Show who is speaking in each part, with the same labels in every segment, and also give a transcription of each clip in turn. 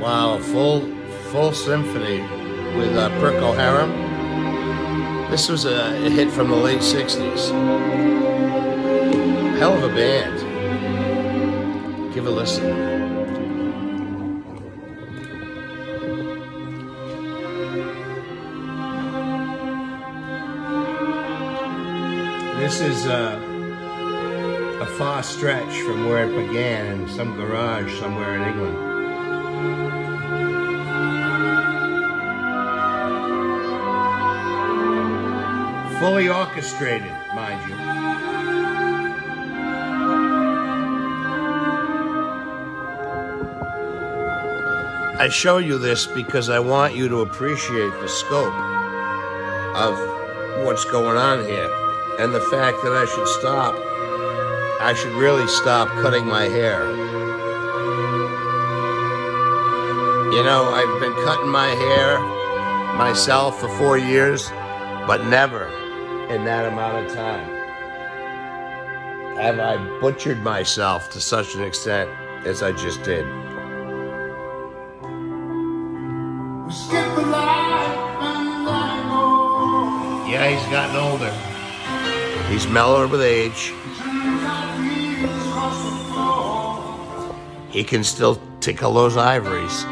Speaker 1: Wow, full full symphony with uh, Procol Harum. This was a hit from the late '60s. Hell of a band. Give a listen. This is uh, a far stretch from where it began in some garage somewhere in England. Fully orchestrated, mind you. I show you this because I want you to appreciate the scope of what's going on here and the fact that I should stop. I should really stop cutting my hair. You know, I've been cutting my hair myself for four years, but never in that amount of time have I butchered myself to such an extent as I just did. Yeah, he's gotten older. He's mellowed with age. He can still tickle those ivories.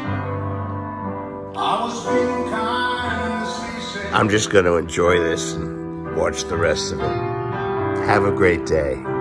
Speaker 1: I'm just going to enjoy this and watch the rest of it. Have a great day.